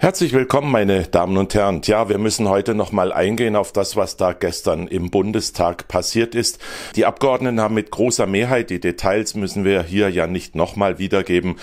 Herzlich willkommen, meine Damen und Herren. Ja, wir müssen heute noch mal eingehen auf das, was da gestern im Bundestag passiert ist. Die Abgeordneten haben mit großer Mehrheit, die Details müssen wir hier ja nicht noch mal wiedergeben,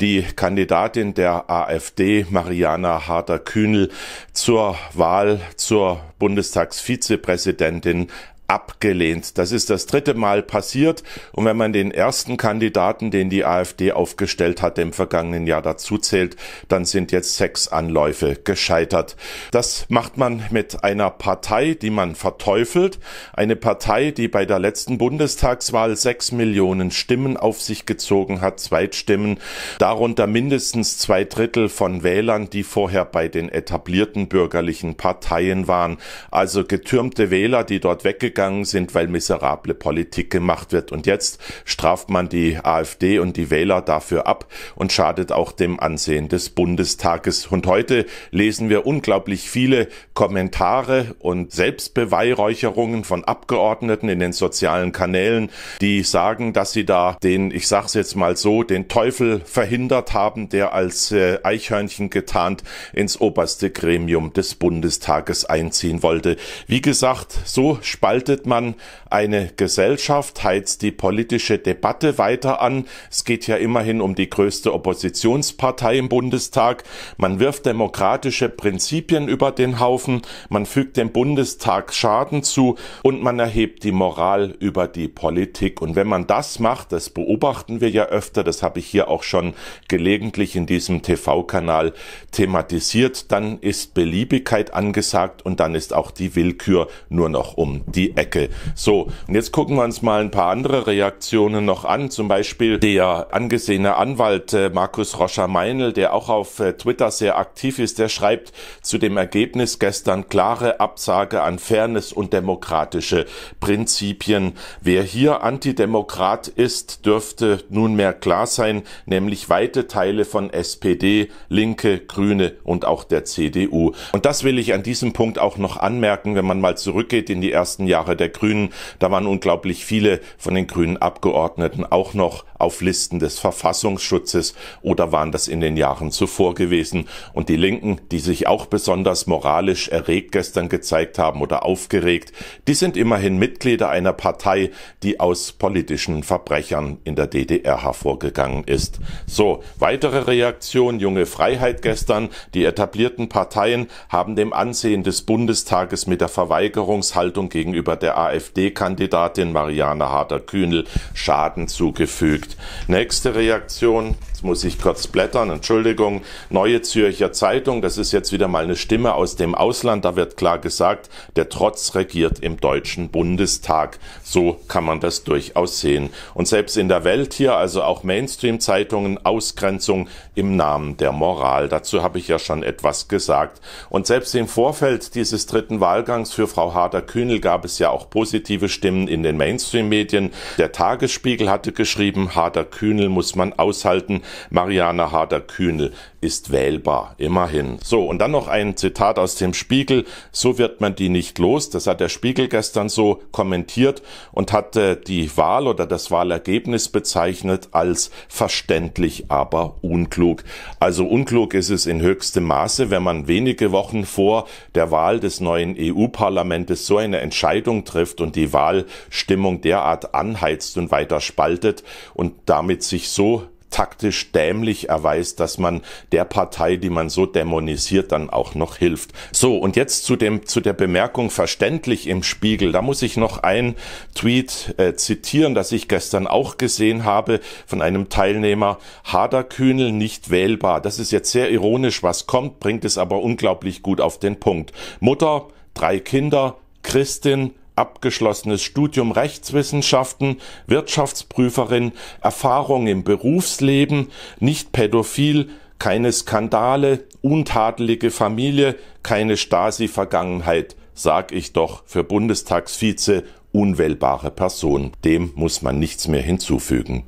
die Kandidatin der AfD, Mariana Harder-Kühnel, zur Wahl zur Bundestagsvizepräsidentin abgelehnt. Das ist das dritte Mal passiert. Und wenn man den ersten Kandidaten, den die AfD aufgestellt hat, im vergangenen Jahr dazu zählt, dann sind jetzt sechs Anläufe gescheitert. Das macht man mit einer Partei, die man verteufelt. Eine Partei, die bei der letzten Bundestagswahl sechs Millionen Stimmen auf sich gezogen hat, Zweitstimmen, darunter mindestens zwei Drittel von Wählern, die vorher bei den etablierten bürgerlichen Parteien waren. Also getürmte Wähler, die dort weggegangen gegangen sind, weil miserable Politik gemacht wird. Und jetzt straft man die AfD und die Wähler dafür ab und schadet auch dem Ansehen des Bundestages. Und heute lesen wir unglaublich viele Kommentare und Selbstbeweihräucherungen von Abgeordneten in den sozialen Kanälen, die sagen, dass sie da den, ich sag's jetzt mal so, den Teufel verhindert haben, der als äh, Eichhörnchen getarnt ins oberste Gremium des Bundestages einziehen wollte. Wie gesagt, so spaltet spaltet man eine Gesellschaft, heizt die politische Debatte weiter an. Es geht ja immerhin um die größte Oppositionspartei im Bundestag. Man wirft demokratische Prinzipien über den Haufen, man fügt dem Bundestag Schaden zu und man erhebt die Moral über die Politik. Und wenn man das macht, das beobachten wir ja öfter, das habe ich hier auch schon gelegentlich in diesem TV-Kanal thematisiert, dann ist Beliebigkeit angesagt und dann ist auch die Willkür nur noch um die Ecke. So, und jetzt gucken wir uns mal ein paar andere Reaktionen noch an. Zum Beispiel der angesehene Anwalt äh, Markus Roscher-Meinl, der auch auf äh, Twitter sehr aktiv ist, der schreibt zu dem Ergebnis gestern klare Absage an Fairness und demokratische Prinzipien. Wer hier Antidemokrat ist, dürfte nunmehr klar sein, nämlich weite Teile von SPD, Linke, Grüne und auch der CDU. Und das will ich an diesem Punkt auch noch anmerken, wenn man mal zurückgeht in die ersten Jahre Jahre der Grünen. Da waren unglaublich viele von den grünen Abgeordneten auch noch auf Listen des Verfassungsschutzes oder waren das in den Jahren zuvor gewesen. Und die Linken, die sich auch besonders moralisch erregt gestern gezeigt haben oder aufgeregt, die sind immerhin Mitglieder einer Partei, die aus politischen Verbrechern in der DDR hervorgegangen ist. So, weitere Reaktion, junge Freiheit gestern. Die etablierten Parteien haben dem Ansehen des Bundestages mit der Verweigerungshaltung gegenüber der AfD-Kandidatin Marianne Harder-Kühnel Schaden zugefügt. Nächste Reaktion, jetzt muss ich kurz blättern, Entschuldigung, Neue Zürcher Zeitung, das ist jetzt wieder mal eine Stimme aus dem Ausland, da wird klar gesagt, der Trotz regiert im Deutschen Bundestag. So kann man das durchaus sehen. Und selbst in der Welt hier, also auch Mainstream-Zeitungen, Ausgrenzung im Namen der Moral. Dazu habe ich ja schon etwas gesagt. Und selbst im Vorfeld dieses dritten Wahlgangs für Frau Harder-Kühnel gab es ja auch positive Stimmen in den Mainstream-Medien. Der Tagesspiegel hatte geschrieben, Harder-Kühnel muss man aushalten. Mariana Harder-Kühnel ist wählbar. Immerhin. So, und dann noch ein Zitat aus dem Spiegel. So wird man die nicht los. Das hat der Spiegel gestern so kommentiert und hat äh, die Wahl oder das Wahlergebnis bezeichnet als verständlich, aber unklug. Also unklug ist es in höchstem Maße, wenn man wenige Wochen vor der Wahl des neuen EU-Parlamentes so eine Entscheidung trifft und die Wahlstimmung derart anheizt und weiter spaltet und damit sich so taktisch dämlich erweist, dass man der Partei, die man so dämonisiert, dann auch noch hilft. So, und jetzt zu dem, zu der Bemerkung verständlich im Spiegel. Da muss ich noch ein Tweet äh, zitieren, das ich gestern auch gesehen habe von einem Teilnehmer. Haderkühnel nicht wählbar. Das ist jetzt sehr ironisch, was kommt, bringt es aber unglaublich gut auf den Punkt. Mutter, drei Kinder, Christin, abgeschlossenes Studium Rechtswissenschaften, Wirtschaftsprüferin, Erfahrung im Berufsleben, nicht pädophil, keine Skandale, untadelige Familie, keine Stasi-Vergangenheit, sag ich doch für Bundestagsvize unwählbare Person. Dem muss man nichts mehr hinzufügen.